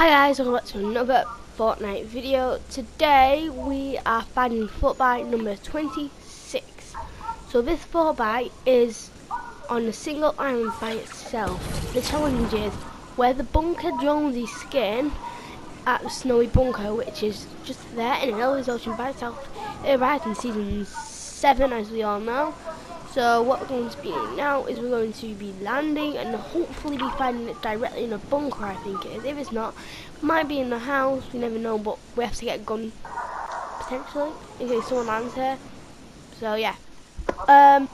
Hi guys, welcome back to another Fortnite video. Today we are finding Fortbyte number 26. So this Fortbyte is on a single island by itself. The challenge is where the Bunker Jonesy skin at the Snowy Bunker, which is just there in Elvis Ocean by itself. It arrived in season 7 as we all know. So what we're going to be doing now is we're going to be landing and hopefully be finding it directly in a bunker I think it is. If it's not, might be in the house, we never know, but we have to get a gun potentially in case someone lands here. So yeah. Um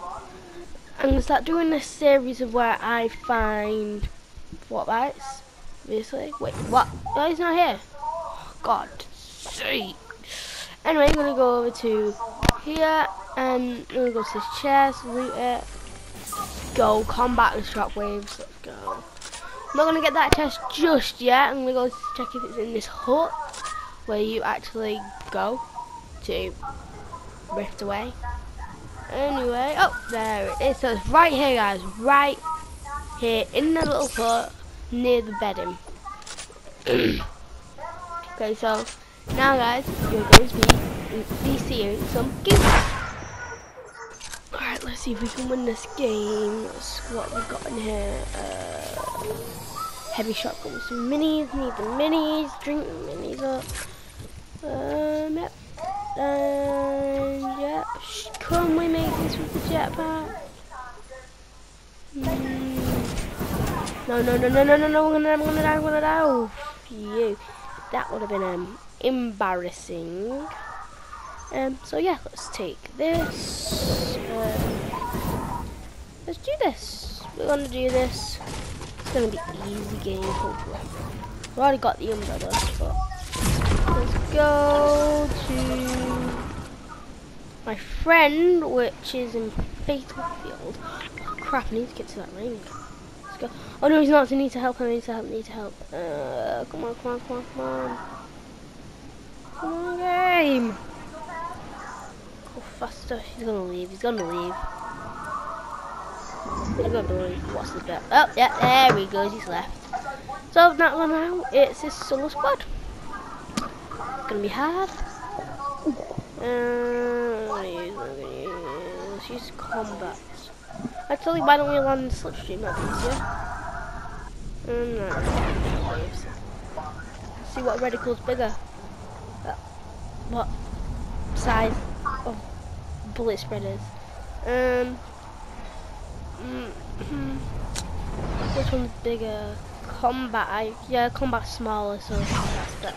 I'm gonna start doing this series of where I find Fortbytes. Obviously. Wait, what? Oh he's not here. Oh, God sake. Anyway, I'm gonna go over to here and gonna go to this chest, loot it, go, combat the shockwaves, let's go. I'm not gonna get that chest just yet, I'm gonna go check if it's in this hut where you actually go to rift away. Anyway, oh there it is, so it's right here guys, right here in the little hut near the bedding. okay, so now guys, you're going to be, seeing some gameplay. Alright, let's see if we can win this game. That's what we've got in here. Uh, heavy shotgun some minis. Need the minis. Drink the minis up. Um, yep. Yeah. Can we make this with the jetpack? Mm. No, no, no, no, no, no, no, I'm gonna, I'm gonna die, I'm gonna die. Oh, phew. That would have been um, embarrassing. Um, so yeah, let's take this. Uh, let's do this. We're gonna do this. It's gonna be easy game, hopefully. I've already got the umbrella, but let's go to my friend, which is in Fatal Field. Oh, crap, I need to get to that ring. Let's go. Oh no, he's not. I need to help him. I need to help. I need to help. Uh, come on, come on, come on, come on. Come on, game faster. He's gonna leave. He's gonna leave. What's the bet? Oh, yeah, there he goes. He's left. So that one now, it's his solo squad. It's gonna be hard. Uh, let's use combat. Actually, why don't we land the slipstream? That's easier. Um, no. See what reticle's bigger. Uh, what size bullet spreaders. Um, which one's bigger? Combat, I, yeah, combat's smaller, so that's better.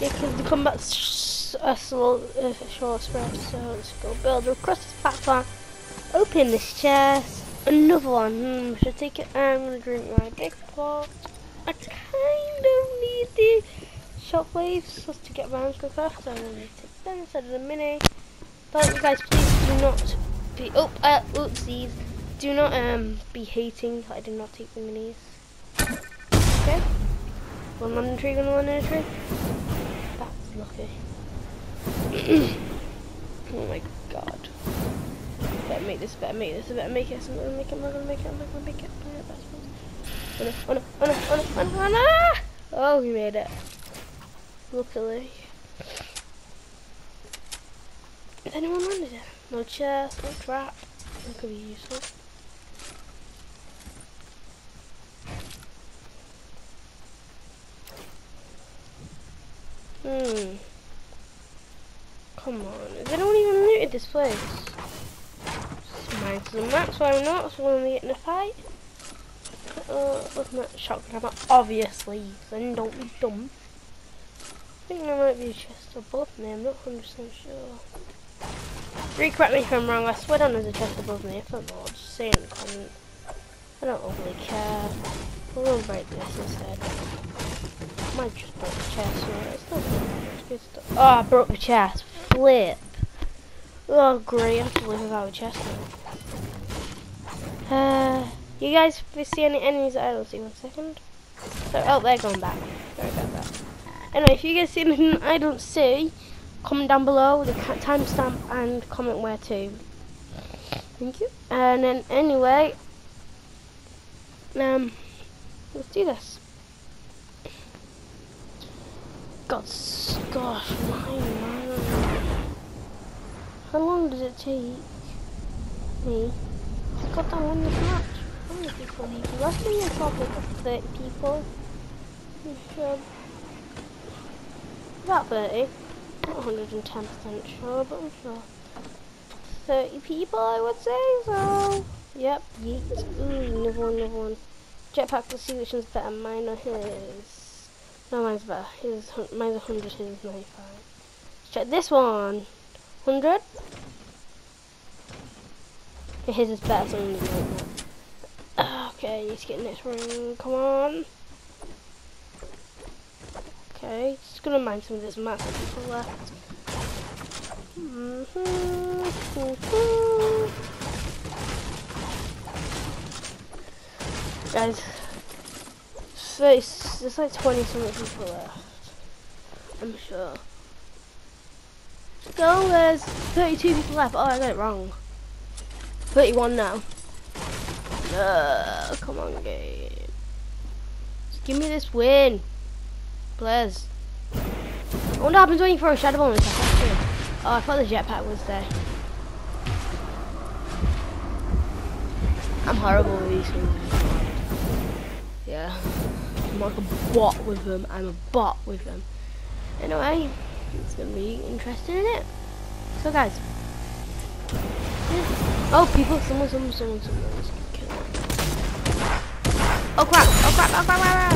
Yeah, because the combat's a small, uh, short spread, so let's go build across this platform. Open this chest. Another one. Hmm, should I take it? I'm gonna drink my big pot. I kind of need the shockwaves just to get around quicker, so I'm gonna take them instead of the mini. But you guys, please do not be. Oh, uh, oopsies. Do not um be hating I did not take the minis. Okay. One lemon tree, one lemon tree. That's lucky. oh my god. Better make this, better make this, better make it, I'm gonna make it, I'm gonna make it, I'm gonna make it. Oh no, oh no, oh no, oh no, oh no! Oh, we made it. Luckily. Has anyone landed it? No chest, no trap. That could be useful. Hmm. Come on. Has anyone even looted this place? Mine to the map, so I'm not. So when we get in a fight. Uh, wasn't that shotgun ammo? Obviously. Then don't be dumb. I think there might be a chest above me. I'm not 100% sure. Recorrect me if I'm wrong, I swear down there's a chest above me. If I'm not, just say in the comment. I don't overly care. We'll break this instead. Might just break the chest, yeah. It's not good stuff. Oh, I broke the chest. Flip. Oh, great. I have to live without a chest now. Uh, you guys see any enemies I don't see? One second. So, oh, they're going back. Sorry about that. Anyway, if you guys see anything I don't see, comment down below the timestamp and comment where to. Thank you. And then anyway, um, let's do this. God, gosh, my man. How long does it take me to got that win this match? How many people need you? I think there's probably 30 people. About 30. Not 110% sure, but I'm sure. 30 people, I would say, so... Yep, yeet. Ooh, another one, another one. Jetpack, let's see which one's better, mine or his. No, mine's better. His, mine's 100, his is 95. Let's check this one. 100? his is better, so I'm going to Okay, let's get next ring. Come on. Okay, just gonna mine some of this that people left. Mm -hmm, mm -hmm. Guys, there's, there's like 20 something people left. I'm sure. Go, there's 32 people left. Oh, I got it wrong. 31 now. Uh, come on, game. Just give me this win. Please. I wonder what happens when you throw a shadow bomb Oh, I thought the jetpack was there. I'm horrible with these things. Yeah. I'm like a bot with them. I'm a bot with them. Anyway, it's gonna be interesting, isn't it? So guys. Oh people, someone, someone, someone, someone. Oh crap, oh crap, oh crap, oh crap.